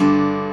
you